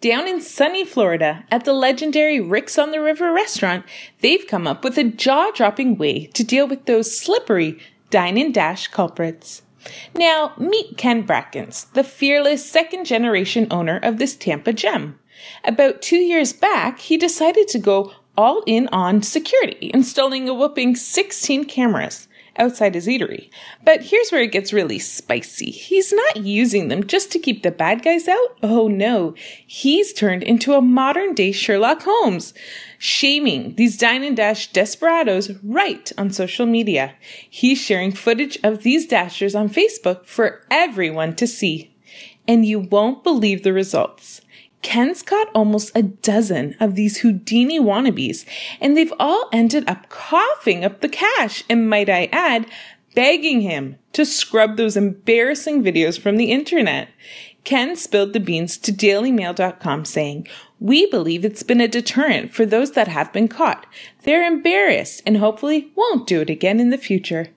Down in sunny Florida, at the legendary Rick's on the River restaurant, they've come up with a jaw dropping way to deal with those slippery dine and dash culprits. Now, meet Ken Brackens, the fearless second generation owner of this Tampa gem. About two years back, he decided to go all in on security, installing a whooping 16 cameras outside his eatery. But here's where it gets really spicy. He's not using them just to keep the bad guys out. Oh no. He's turned into a modern day Sherlock Holmes, shaming these dine and dash desperados right on social media. He's sharing footage of these dashers on Facebook for everyone to see. And you won't believe the results. Ken's got almost a dozen of these Houdini wannabes, and they've all ended up coughing up the cash, and might I add, begging him to scrub those embarrassing videos from the internet. Ken spilled the beans to dailymail.com saying, We believe it's been a deterrent for those that have been caught. They're embarrassed and hopefully won't do it again in the future.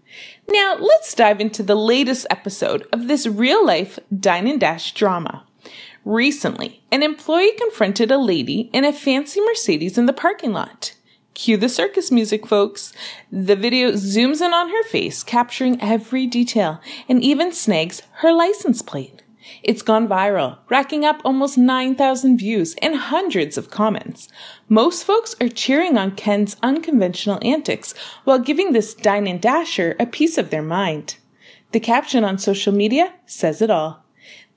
Now, let's dive into the latest episode of this real life dine and dash drama. Recently, an employee confronted a lady in a fancy Mercedes in the parking lot. Cue the circus music, folks. The video zooms in on her face, capturing every detail, and even snags her license plate. It's gone viral, racking up almost 9,000 views and hundreds of comments. Most folks are cheering on Ken's unconventional antics while giving this dine and dasher a piece of their mind. The caption on social media says it all.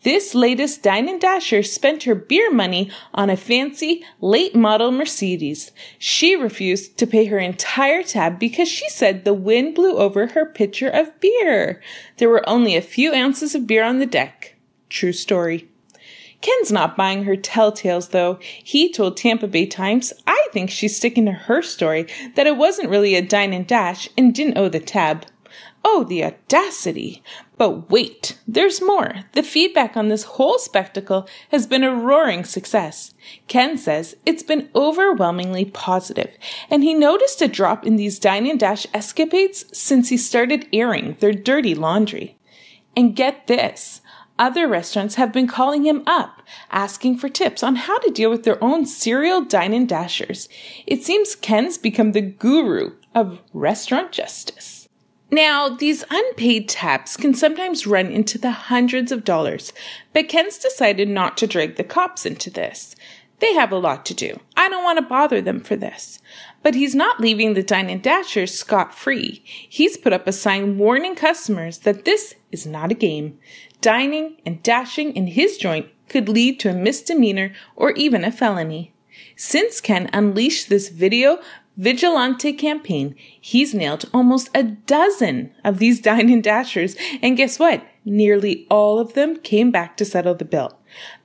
This latest Dine and Dasher spent her beer money on a fancy late model Mercedes. She refused to pay her entire tab because she said the wind blew over her pitcher of beer. There were only a few ounces of beer on the deck. True story. Ken's not buying her telltales though. He told Tampa Bay Times, I think she's sticking to her story that it wasn't really a dine and dash and didn't owe the tab. Oh, the audacity! But wait, there's more. The feedback on this whole spectacle has been a roaring success. Ken says it's been overwhelmingly positive, and he noticed a drop in these dine and dash escapades since he started airing their dirty laundry. And get this. Other restaurants have been calling him up, asking for tips on how to deal with their own serial dine and dashers. It seems Ken's become the guru of restaurant justice. Now, these unpaid tabs can sometimes run into the hundreds of dollars, but Ken's decided not to drag the cops into this. They have a lot to do. I don't want to bother them for this. But he's not leaving the dine and dashers scot free. He's put up a sign warning customers that this is not a game. Dining and dashing in his joint could lead to a misdemeanor or even a felony. Since Ken unleashed this video vigilante campaign, he's nailed almost a dozen of these dine and dashers, and guess what? Nearly all of them came back to settle the bill.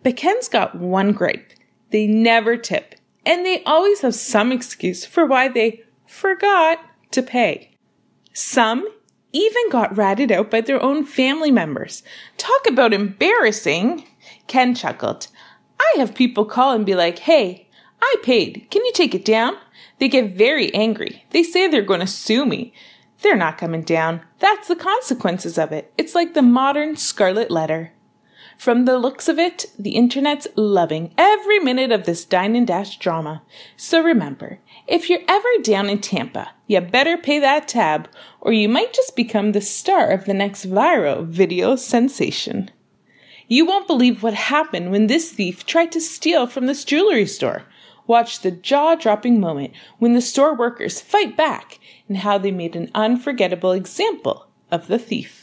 But Ken's got one gripe. They never tip, and they always have some excuse for why they forgot to pay. Some even got ratted out by their own family members. Talk about embarrassing. Ken chuckled. I have people call and be like, hey, I paid. Can you take it down? They get very angry. They say they're going to sue me. They're not coming down. That's the consequences of it. It's like the modern scarlet letter. From the looks of it, the internet's loving every minute of this dine and dash drama. So remember, if you're ever down in Tampa, you better pay that tab, or you might just become the star of the next viral video sensation. You won't believe what happened when this thief tried to steal from this jewelry store. Watch the jaw dropping moment when the store workers fight back and how they made an unforgettable example of the thief.